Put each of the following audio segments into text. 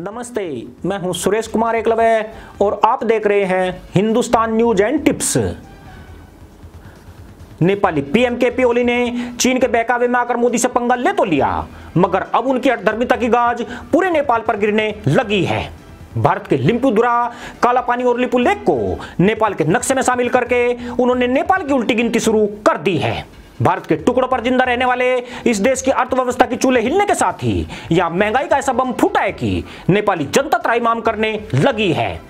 नमस्ते, मैं हूँ सुरेश कुमार एकलव्य और आप देख रहे हैं Hindustan news and tips. Nepali PM K P Oli ने चीन के बहकावे में आकर मोदी से पंगा ले तो लिया, मगर अब उनकी अधर्मिता की गाज पूरे नेपाल पर गिरने लगी है। भारत के लिम्पुदुरा काला पानी और लिपु लेक को नेपाल के नक्शे में शामिल करके उन्होंने नेपाल की उल्टी गिनती शुरू कर दी है। भारत के टुकड़ों पर ज़िंदा रहने वाले इस देश की अर्थव्यवस्था की चूल्हे हिलने के साथ ही यहाँ महँगाई का ऐसा बम फूटा है कि नेपाली जनता त्राईमाम करने लगी है।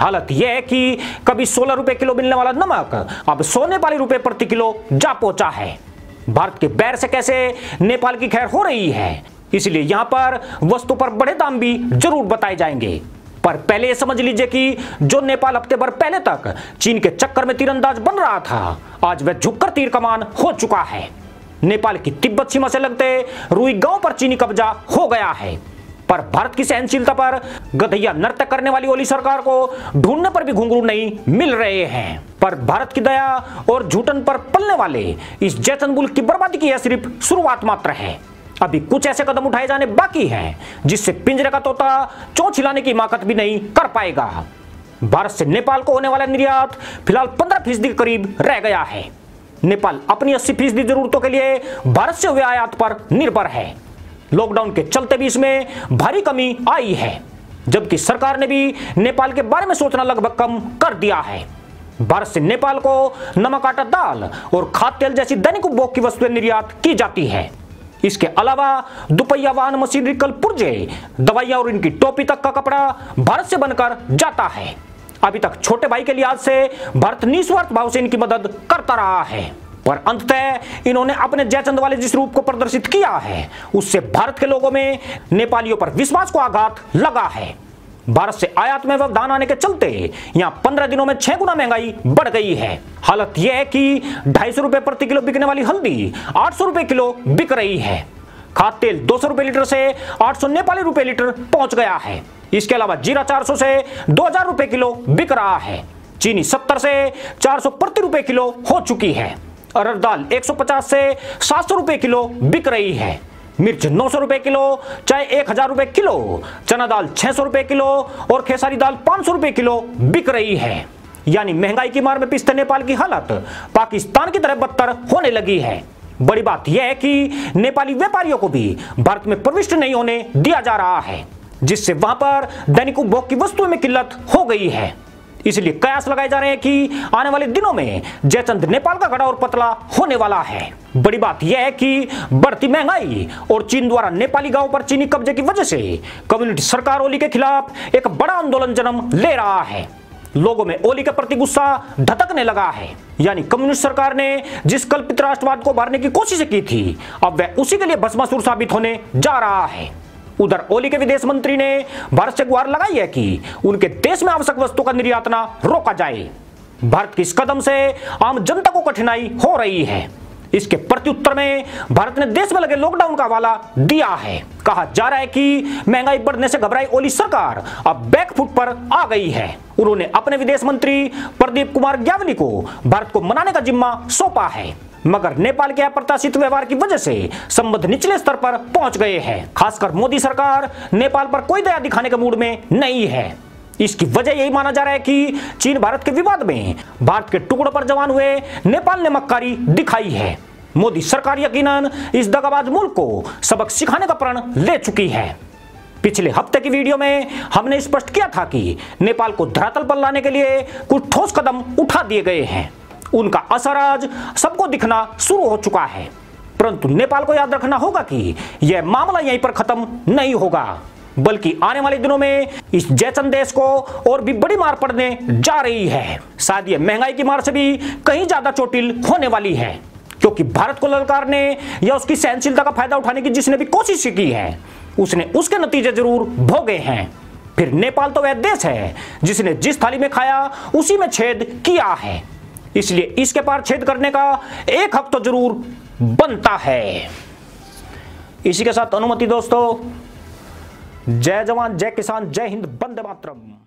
हालत यह है कि कभी सोलह रुपए किलो मिलने वाला नमक, अब सौ नेपाली रुपए प्रति किलो जा पहुँचा है। भारत के बैर से कैसे नेपाल की खैर हो रही है? इसलिए यहाँ पर वस्तु पर बड़े दाम भी ज़रूर बताए जाएँगे। पर पहले ये समझ लीजिए कि जो नेपाल हफ़्ते भर पहले तक चीन के चक्कर में तीरंदाज बन रहा था, आज वह झुककर तीर कमान हो चुका है। नेपाल की तिब्बत सीमा से लगते रुई गाँव पर चीनी कब्जा हो गया है। पर भारत की सहनशीलता पर गधैया नृत्य करने वाली ओली सरकार को ढूँढने पर भी घुंघरू नहीं मिल रहे हैं। पर भारत की दया और झूठन पर पलने वाले इस जैतन मुल्क की बर्बादी की यह सिर्फ़ शुरुआत मात्र है। अभी कुछ ऐसे कदम उठाए जाने बाकी हैं, जिससे पिंजरे का तोता चोंच हिलाने की हिमाकत भी नहीं कर पाएगा। भारत से नेपाल को होने वाला निर्यात फ़िलहाल पंद्रह फ़ीसदी के करीब रह गया है। नेपाल अपनी अस्सी फ़ीसदी जरूरतों के लिए भारत से हुए आयात पर निर्भर है। लॉकडाउन के चलते भी इसमें भारी कमी आई है, जबकि सरकार ने भी नेपाल के बारे में सोचना लगभग कम कर दिया है। भारत से नेपाल को नमक आटा दाल और खाद्य तेल जैसी दैनिक उपभोग की वस्तुएँ निर्यात की जाती है। इसके अलावा दुपहिया वाहन मशीनरी कल पुर्जे। दवाइयाँ और इनकी टोपी तक का कपड़ा भारत से बनकर जाता है। अभी तक छोटे भाई के लिहाज से भारत निस्वार्थ भाव से इनकी मदद करता रहा है। पर अंततः इन्होंने अपने जयचंद वाले जिस रूप को प्रदर्शित किया है, उससे भारत के लोगों में नेपालियों पर विश्वास को आघात लगा है। भारत से आयात में व्यवधान आने के चलते यहाँ पंद्रह दिनों में छह गुना महँगाई बढ़ गई है। हालत यह है कि ढाई सौ रुपए प्रति किलो बिकने वाली हल्दी आठ सौ रुपए किलो बिक रही है। खाद तेल दो सौ रुपए लीटर से आठ सौ नेपाली रुपए लीटर पहुँच गया है। इसके अलावा जीरा चार सौ से दो हज़ार रुपए किलो बिक रहा है। चीनी सत्तर से चार सौ प्रति रुपए किलो हो चुकी है। अरहर दाल 150 से 700 रुपए किलो बिक रही है। मिर्च नौ सौ रुपए किलो, चाय एक हज़ार रुपए किलो, चना दाल छह सौ रुपए किलो और खेसारी दाल पाँच सौ रुपए किलो बिक रही है। यानी महँगाई की मार में पिसते नेपाल की हालत पाकिस्तान की तरह बदतर होने लगी है। बड़ी बात यह है कि नेपाली व्यापारियों को भी भारत में प्रविष्ट नहीं होने दिया जा रहा है, जिससे वहाँ पर दैनिक उपभोग की वस्तुओं में किल्लत हो गई है। इसलिए कयास लगाए जा रहे हैं कि आने वाले दिनों में जयचंद नेपाल का गड़ा और पतला होने वाला है। बड़ी बात यह है कि बढ़ती महँगाई और चीन द्वारा नेपाली गाँव पर चीनी कब्जे की वजह से कम्युनिटी सरकार ओली के खिलाफ एक बड़ा आंदोलन जन्म ले रहा है। लोगों में ओली के प्रति गुस्सा धतकने लगा है। यानी कम्युनिस्ट सरकार ने जिस कल्पित राष्ट्रवाद को भरने की कोशिश की थी, अब वह उसी के लिए भस्मासुर साबित होने जा रहा है। उधर ओली के विदेश मंत्री ने भारत से गुहार लगाई है कि उनके देश में आवश्यक वस्तु का निर्यात न रोका जाए। भारत के इस कदम से आम जनता को कठिनाई हो रही है। इसके प्रत्युत्तर में भारत ने देश में लगे लॉकडाउन का हवाला दिया है। कहा जा रहा है कि महँगाई बढ़ने से घबराई ओली सरकार अब बैकफुट पर आ गई है। उन्होंने अपने विदेश मंत्री प्रदीप कुमार ग्यावली को भारत को मनाने का जिम्मा सौंपा है। मगर नेपाल के अप्रत्याशित व्यवहार की वजह से संबंध निचले स्तर पर पहुँच गए हैं। खासकर मोदी सरकार नेपाल पर कोई दया दिखाने के मूड में नहीं है। इसकी वजह यही माना जा रहा है कि चीन भारत के विवाद में भारत के टुकड़ों पर जवान हुए नेपाल ने मक्कारी दिखाई है। मोदी सरकार यकीनन इस दगाबाज मुल्क को सबक सिखाने का प्रण ले चुकी है। पिछले हफ़्ते की वीडियो में हमने स्पष्ट किया था कि नेपाल को धरातल पर लाने के लिए कुछ ठोस कदम उठा दिए गए हैं। उनका असर आज सबको दिखना शुरू हो चुका है। परंतु नेपाल को याद रखना होगा कि यह मामला यहीं पर खत्म नहीं होगा, बल्कि आने वाले दिनों में इस जैसन देश को और भी बड़ी मार पड़ने जा रही है। शायद ये महँगाई की मार से भी कहीं ज़्यादा चोटिल होने वाली है, क्योंकि भारत को ललकार ने या उसकी सहनशीलता का फ़ायदा उठाने की जिसने भी कोशिश की है, उसने उसके नतीजे ज़रूर भोगे हैं। फिर नेपाल तो वह देश है जिसने जिस थाली में खाया, उसी में छेद किया है। इसलिए इसके पार छेद करने का एक हक तो ज़रूर बनता है। इसी के साथ अनुमति दोस्तों, जय जवान, जय किसान, जय हिंद बंदे मातरम।